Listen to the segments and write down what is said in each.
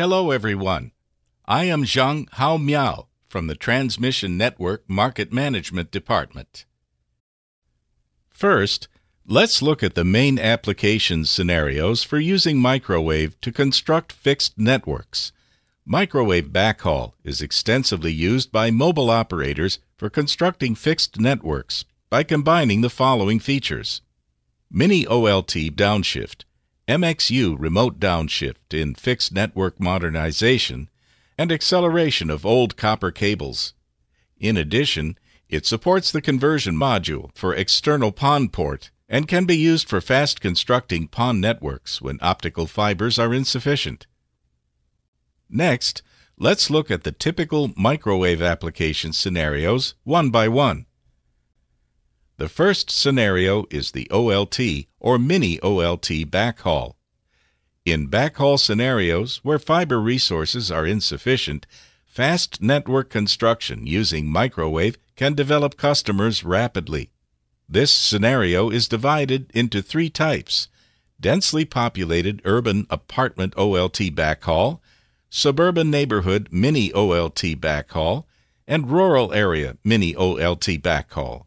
Hello, everyone. I am Zhang Hao Miao from the Transmission Network Market Management Department. First, let's look at the main application scenarios for using microwave to construct fixed networks. Microwave backhaul is extensively used by mobile operators for constructing fixed networks by combining the following features Mini OLT downshift MXU remote downshift in fixed network modernization, and acceleration of old copper cables. In addition, it supports the conversion module for external PON port and can be used for fast constructing PON networks when optical fibers are insufficient. Next, let's look at the typical microwave application scenarios one by one. The first scenario is the OLT or mini OLT backhaul. In backhaul scenarios where fiber resources are insufficient, fast network construction using microwave can develop customers rapidly. This scenario is divided into three types densely populated urban apartment OLT backhaul, suburban neighborhood mini OLT backhaul, and rural area mini OLT backhaul.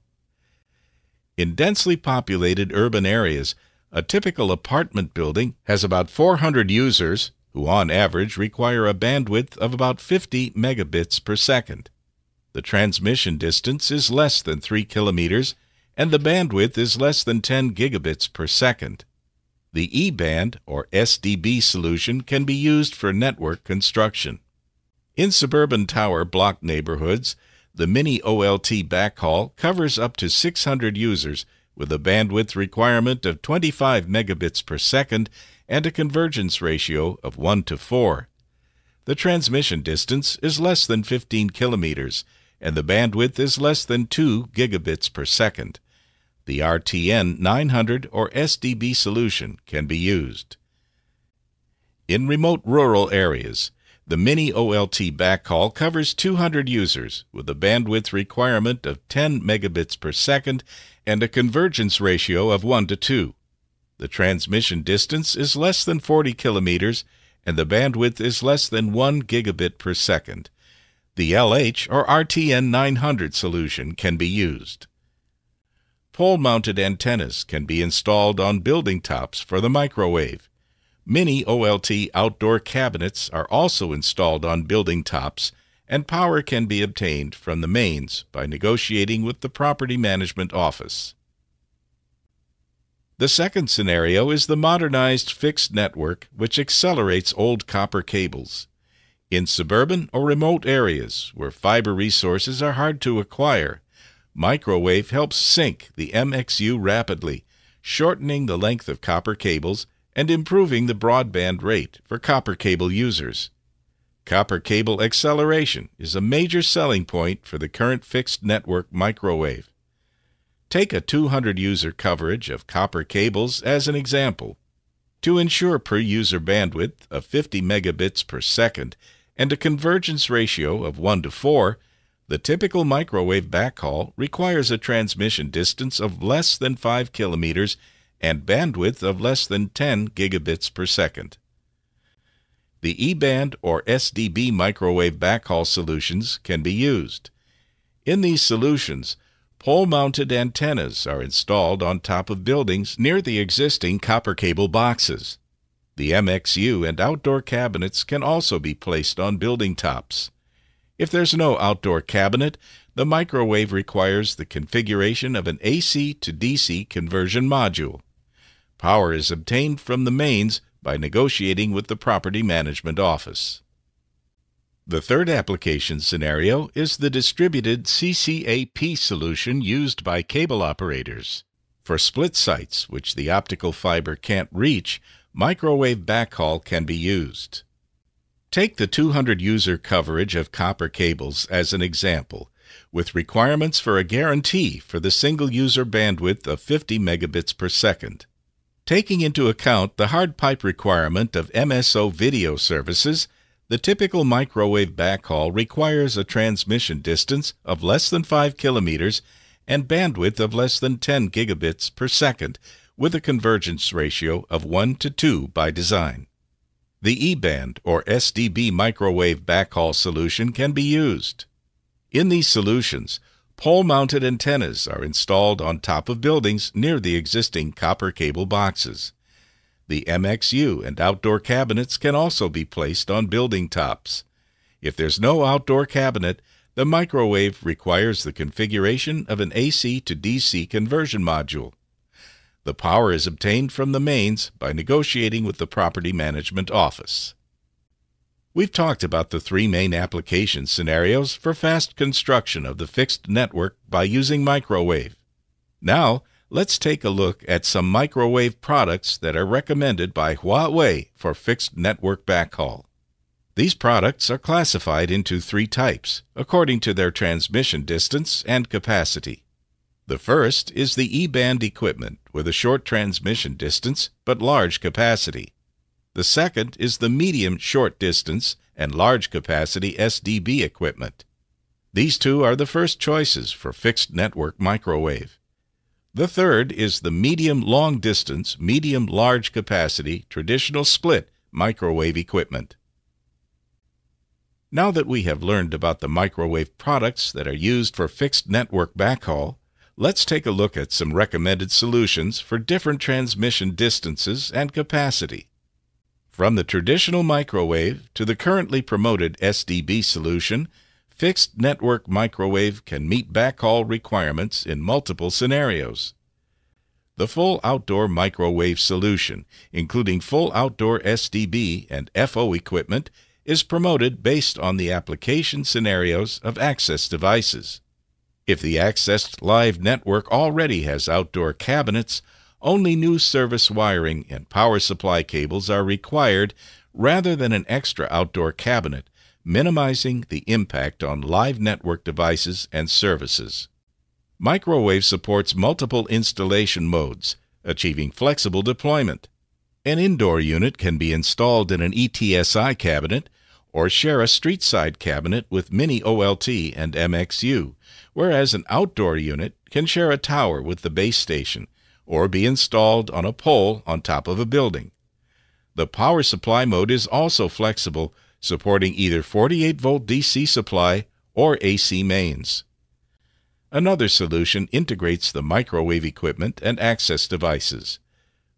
In densely populated urban areas, a typical apartment building has about 400 users who on average require a bandwidth of about 50 megabits per second. The transmission distance is less than 3 kilometers and the bandwidth is less than 10 gigabits per second. The E-band or SDB solution can be used for network construction. In suburban tower block neighborhoods, the Mini OLT backhaul covers up to 600 users with a bandwidth requirement of 25 megabits per second and a convergence ratio of 1 to 4. The transmission distance is less than 15 kilometers and the bandwidth is less than 2 gigabits per second. The RTN 900 or SDB solution can be used. In remote rural areas, the Mini OLT backhaul covers 200 users with a bandwidth requirement of 10 megabits per second and a convergence ratio of 1 to 2. The transmission distance is less than 40 kilometers and the bandwidth is less than 1 gigabit per second. The LH or RTN 900 solution can be used. Pole mounted antennas can be installed on building tops for the microwave. Mini OLT outdoor cabinets are also installed on building tops, and power can be obtained from the mains by negotiating with the Property Management Office. The second scenario is the modernized fixed network which accelerates old copper cables. In suburban or remote areas where fiber resources are hard to acquire, microwave helps sync the MXU rapidly, shortening the length of copper cables and improving the broadband rate for copper cable users. Copper cable acceleration is a major selling point for the current fixed network microwave. Take a 200 user coverage of copper cables as an example. To ensure per user bandwidth of 50 megabits per second and a convergence ratio of 1 to 4, the typical microwave backhaul requires a transmission distance of less than 5 kilometers and bandwidth of less than 10 gigabits per second. The E-band or SDB microwave backhaul solutions can be used. In these solutions, pole-mounted antennas are installed on top of buildings near the existing copper cable boxes. The MXU and outdoor cabinets can also be placed on building tops. If there's no outdoor cabinet, the microwave requires the configuration of an AC to DC conversion module. Power is obtained from the mains by negotiating with the Property Management Office. The third application scenario is the distributed CCAP solution used by cable operators. For split sites which the optical fiber can't reach, microwave backhaul can be used. Take the 200 user coverage of copper cables as an example, with requirements for a guarantee for the single user bandwidth of 50 megabits per second. Taking into account the hard pipe requirement of MSO video services, the typical microwave backhaul requires a transmission distance of less than 5 kilometers and bandwidth of less than 10 gigabits per second, with a convergence ratio of 1 to 2 by design. The E-band or SDB microwave backhaul solution can be used. In these solutions, pole-mounted antennas are installed on top of buildings near the existing copper cable boxes. The MXU and outdoor cabinets can also be placed on building tops. If there's no outdoor cabinet, the microwave requires the configuration of an AC to DC conversion module. The power is obtained from the mains by negotiating with the property management office. We've talked about the three main application scenarios for fast construction of the fixed network by using microwave. Now, let's take a look at some microwave products that are recommended by Huawei for fixed network backhaul. These products are classified into three types, according to their transmission distance and capacity. The first is the E-band equipment with a short transmission distance but large capacity. The second is the medium short distance and large capacity SDB equipment. These two are the first choices for fixed network microwave. The third is the medium long distance, medium large capacity traditional split microwave equipment. Now that we have learned about the microwave products that are used for fixed network backhaul, let's take a look at some recommended solutions for different transmission distances and capacity. From the traditional microwave to the currently promoted SDB solution, fixed network microwave can meet backhaul requirements in multiple scenarios. The full outdoor microwave solution, including full outdoor SDB and FO equipment, is promoted based on the application scenarios of access devices. If the accessed live network already has outdoor cabinets, only new service wiring and power supply cables are required rather than an extra outdoor cabinet, minimizing the impact on live network devices and services. Microwave supports multiple installation modes, achieving flexible deployment. An indoor unit can be installed in an ETSI cabinet or share a street side cabinet with mini OLT and MXU, whereas an outdoor unit can share a tower with the base station or be installed on a pole on top of a building. The power supply mode is also flexible, supporting either 48 volt DC supply or AC mains. Another solution integrates the microwave equipment and access devices.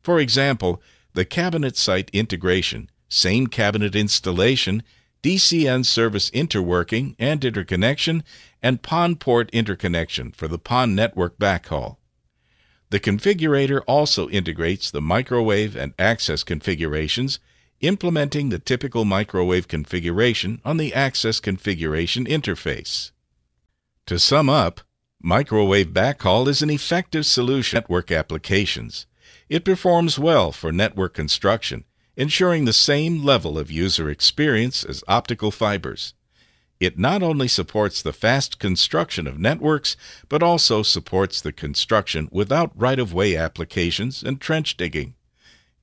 For example, the cabinet site integration, same cabinet installation, DCN service interworking and interconnection, and PON port interconnection for the PON network backhaul. The configurator also integrates the microwave and access configurations, implementing the typical microwave configuration on the access configuration interface. To sum up, Microwave backhaul is an effective solution for network applications. It performs well for network construction, ensuring the same level of user experience as optical fibers. It not only supports the fast construction of networks, but also supports the construction without right-of-way applications and trench digging.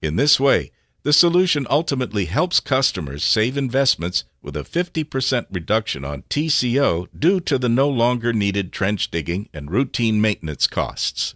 In this way, the solution ultimately helps customers save investments with a 50% reduction on TCO due to the no longer needed trench digging and routine maintenance costs.